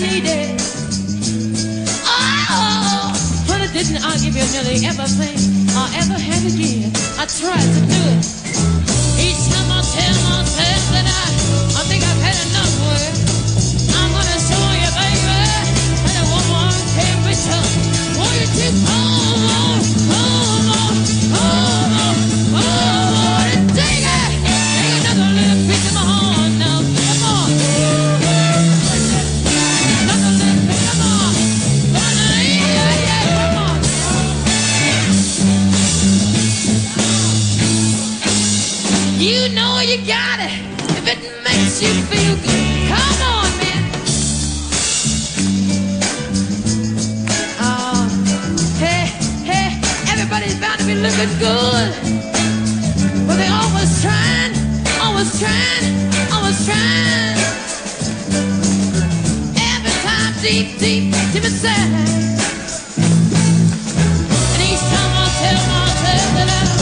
needed. Oh, honey, didn't I give you nearly everything I ever had to give? I tried to do it. you got it, if it makes you feel good, come on, man. Oh, hey, hey, everybody's bound to be looking good. But they always trying, always trying, always trying. Every time deep, deep, deep inside. And each time I tell myself that I